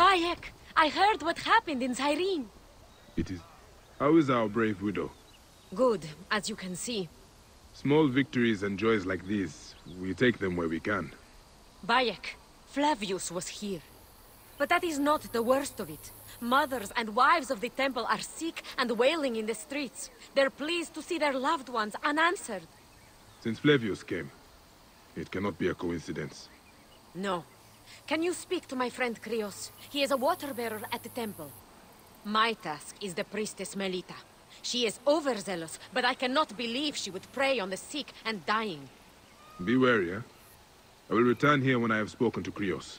Bayek, I heard what happened in Cyrene. It is... How is our brave widow? Good, as you can see. Small victories and joys like these, we take them where we can. Bayek, Flavius was here. But that is not the worst of it. Mothers and wives of the temple are sick and wailing in the streets. They're pleased to see their loved ones unanswered. Since Flavius came, it cannot be a coincidence. No. Can you speak to my friend Krios? He is a water-bearer at the temple. My task is the priestess Melitta. She is overzealous, but I cannot believe she would prey on the sick and dying. Be wary, eh? I will return here when I have spoken to Krios.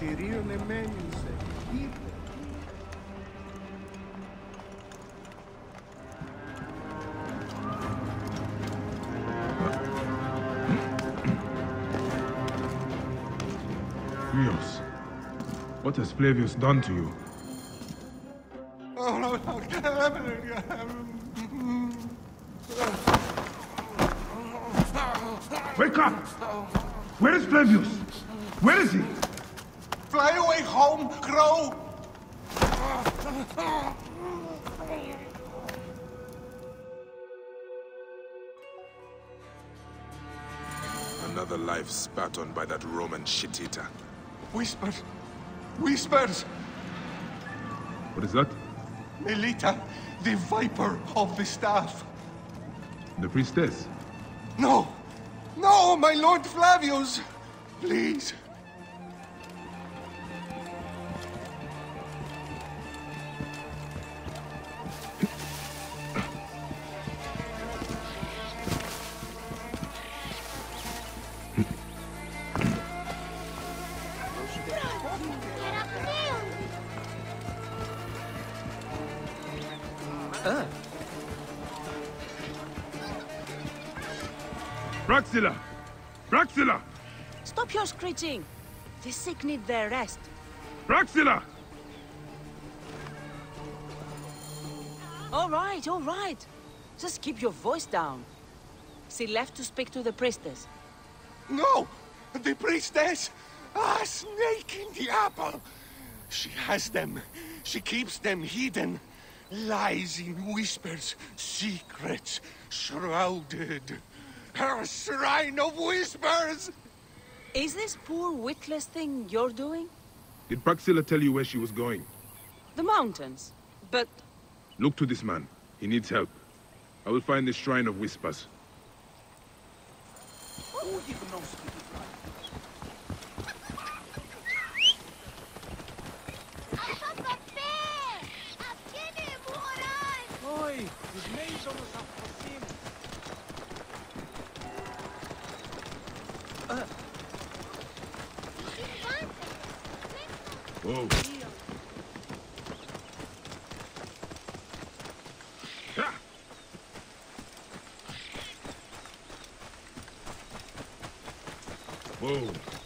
Ширирне What has Flavius done to you? Wake up! Where is Flavius? Where is he? Fly away home, crow! Another life spat on by that Roman shit-eater. Whispers! Whispers! What is that? Melitta, the viper of the staff. The priestess? No! No, my lord Flavius! Please. Praxilla! Praxilla! Stop your screeching! The sick need their rest. Praxilla! All right, all right. Just keep your voice down. She left to speak to the priestess. No! The priestess! A snake in the apple! She has them. She keeps them hidden. Lies in whispers, secrets, shrouded. Her shrine of whispers! Is this poor witless thing you're doing? Did Praxilla tell you where she was going? The mountains. But Look to this man. He needs help. I will find the Shrine of Whispers. Whoa. Ah! Whoa. Everyone,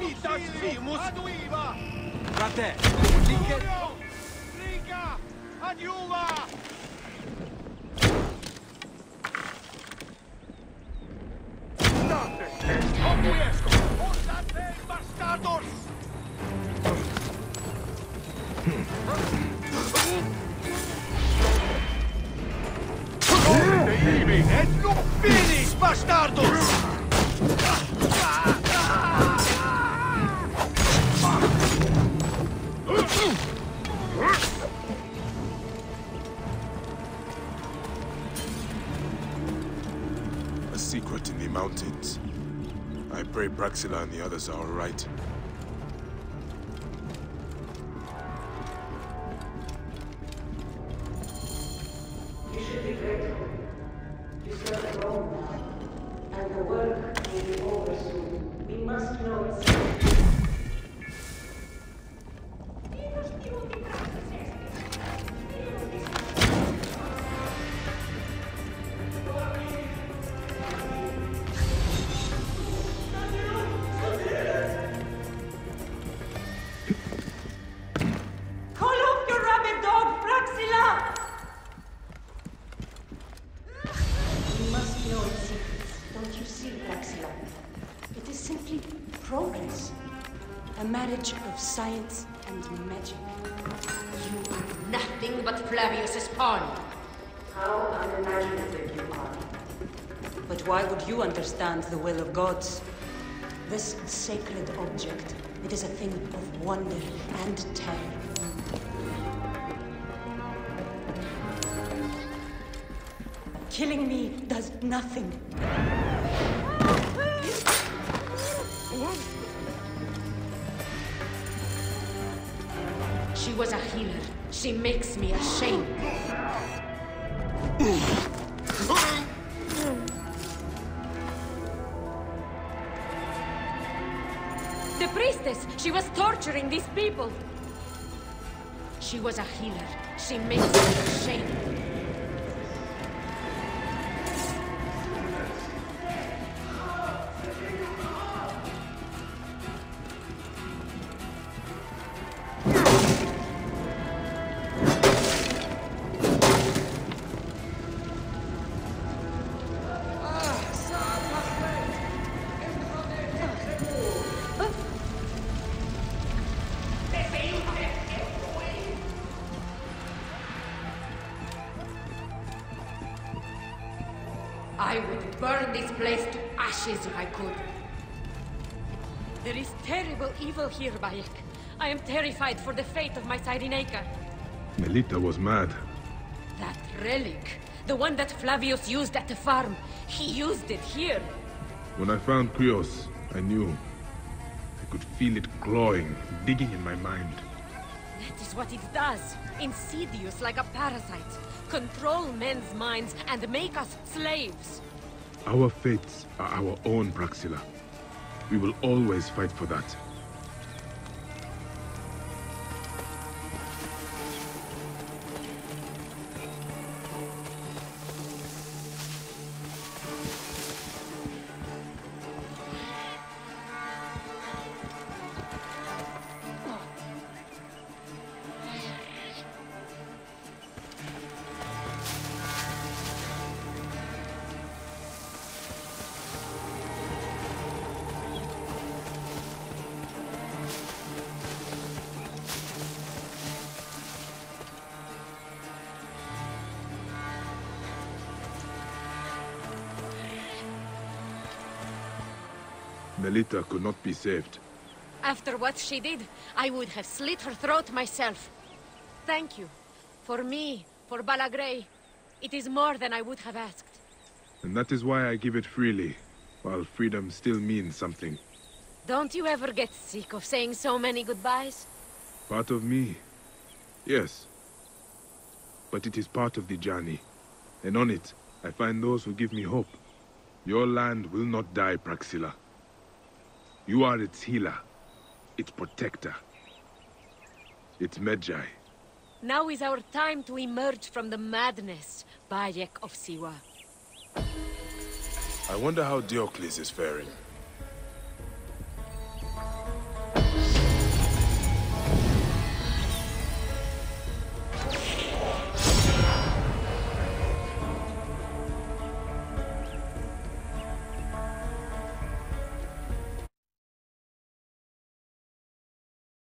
Tasvimus aduiva! Frate, Linker! Linka! Adiuva! Date! Obviesco! Osate, bastardos! Ibi, et non finis, bastardos! Ah! Secret in the mountains. I pray Praxilla and the others are alright. Progress. A marriage of science and magic. You are nothing but Flavius's pawn. How unimaginative you are. But why would you understand the will of gods? This sacred object, it is a thing of wonder and terror. Killing me does nothing. She was a healer. She makes me ashamed. The priestess! She was torturing these people! She was a healer. She makes me ashamed. I would burn this place to ashes if I could. There is terrible evil here, Bayek. I am terrified for the fate of my Cyrenaica. Melitta was mad. That relic, the one that Flavius used at the farm, he used it here. When I found Krios, I knew. I could feel it clawing, digging in my mind. That is what it does. Insidious like a parasite. Control men's minds and make us slaves. Our fates are our own, Praxilla. We will always fight for that. Melitta could not be saved. After what she did, I would have slit her throat myself. Thank you. For me, for Balagrae. It is more than I would have asked. And that is why I give it freely, while freedom still means something. Don't you ever get sick of saying so many goodbyes? Part of me? Yes. But it is part of the journey. And on it, I find those who give me hope. Your land will not die, Praxilla. You are its healer, its protector, its magi. Now is our time to emerge from the madness, Bayek of Siwa. I wonder how Diocles is faring.